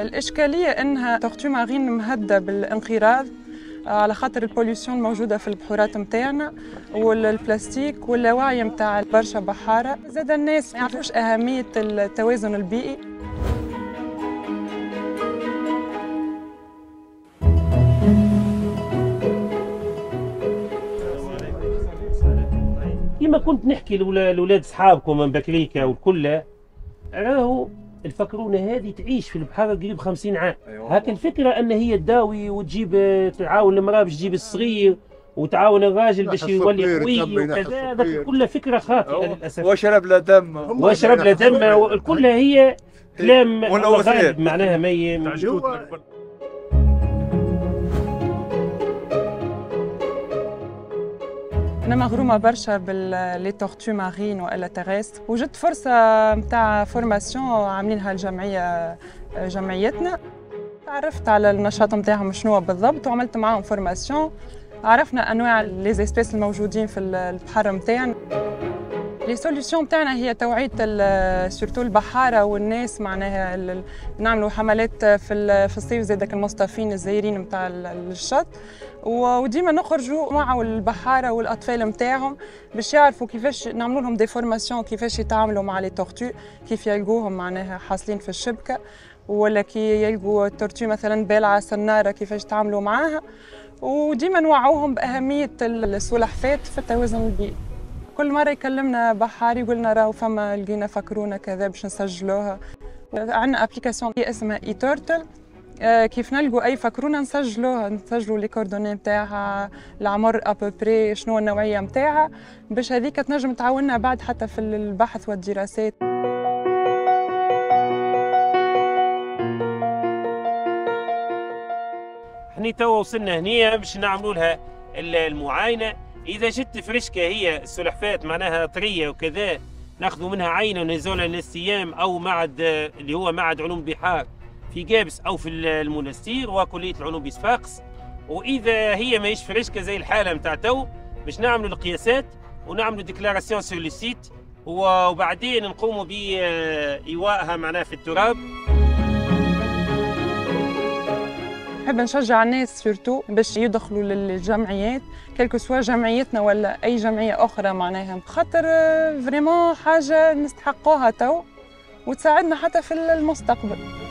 الإشكالية إنها tortue marine مهددة بالانقراض على خاطر ال pollution الموجوده في البحورات نتاعنا والبلاستيك واللاوعي نتاع برشا بحارة. زاد الناس ما يعرفوش أهمية التوازن البيئي. كيما كنت نحكي لاولاد صحابكم من بكريكا والكل راهو الفكرونه هذه تعيش في البحر قريب 50 عام. أيوة. هاك الفكرة أن هي تداوي وتجيب تعاون المرأة باش تجيب الصغير وتعاون الراجل باش يولي قوي وكذا هذا كلها فكرة خاطئة للأسف. واشرب له دم. واشرب له دم كلها هي كلام غالب معناها ما أنا مغرومة برشا باللي تورتو مارين وإلا تغاست وجدت فرصة متاع formation عاملينها الجمعية جمعيتنا. تعرفت على النشاط متاعهم شنو بالضبط وعملت معاهم formation عرفنا أنواع les espèces الموجودين في البحر متاعنا. les solutions تاعنا هي توعية surtout البحارة والناس معناها نعملوا حملات في في الصيف زي داك المصطفين الزايرين نتاع الشط. وديما نخرجوا مع البحارة والأطفال نتاعهم باش يعرفوا كيفاش نعملوا لهم des formations كيفاش يتعاملوا مع les tortues كيف يلقوهم معناها حاصلين في الشبكة ولا كي يلقوا ال tortue مثلا بالعة سناره كيفاش يتعاملوا معاها. وديما نوعوهم بأهمية السلحفات في التوازن البيئي. كل مرة يكلمنا بحار يقولنا راهو فما لقينا فكرونا كذا باش نسجلوها. عندنا application اسمها e-Turtle كيف نلقوا أي فكرونه نسجلوها نسجلوا les coordonnées نتاعها العمر أبوبري شنو النوعية نتاعها باش هذيك تنجم تعاوننا بعد حتى في البحث والدراسات. إحنا توا وصلنا هنا باش نعملوا لها المعاينة. إذا جت فرشكة هي السلحفات معناها طرية وكذا ناخذوا منها عينة وننزلها للسيام أو معد اللي هو معد علوم بحار. في جابس أو في المونستير وكلية العلوم بصفاقس وإذا هي ماهيش فرشكه زي الحالة نتاع تو باش نعملوا القياسات ونعملوا déclaration sur site وبعدين نقوموا بإيوائها معناها في التراب. نحب نشجع الناس surtout باش يدخلوا للجمعيات كلكو soit جمعيتنا ولا أي جمعية أخرى معناها. خاطر vraiment حاجة نستحقوها تو وتساعدنا حتى في المستقبل.